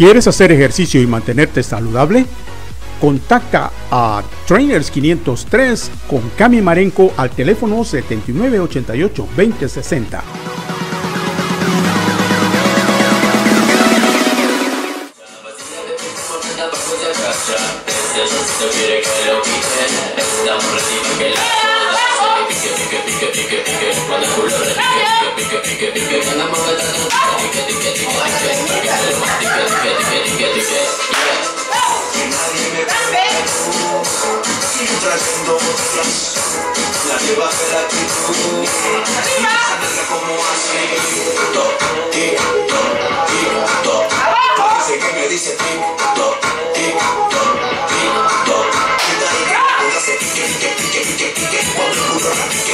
¿Quieres hacer ejercicio y mantenerte saludable? Contacta a Trainers 503 con Cami Marenco al teléfono 7988 Lleva de la actitud toc Parece que me dice tic toc, tic toc, tic toc hace pique, pique, pique, pique, pique el burro la pique,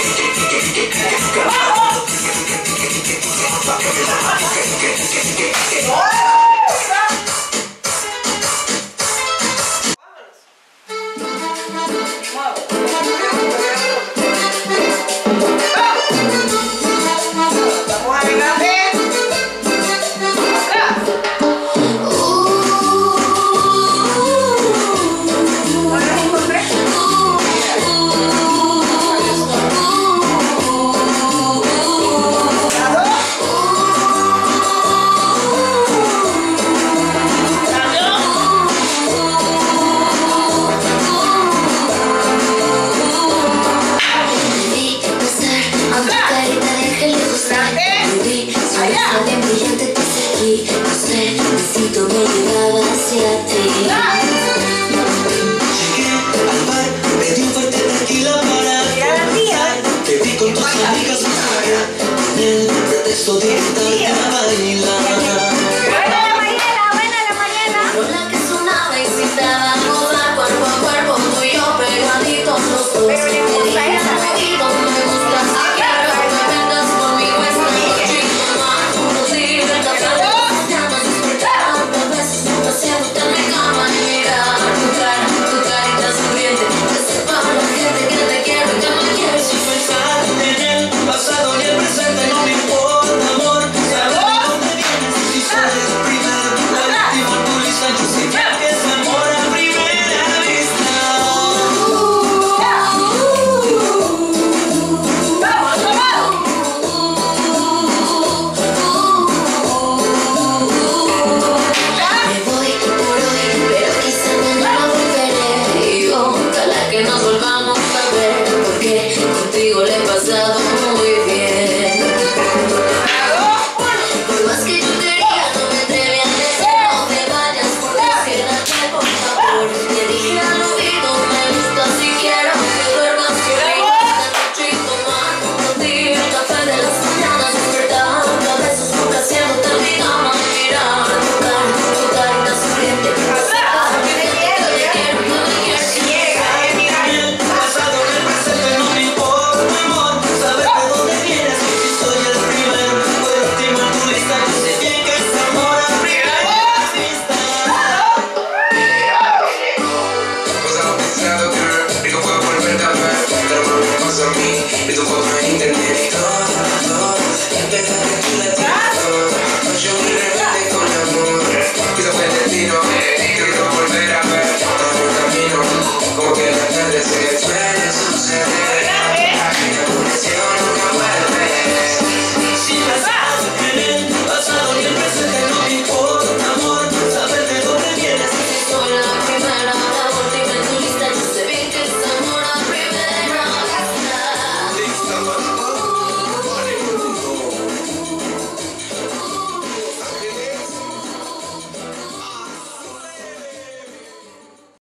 y tu forma de entender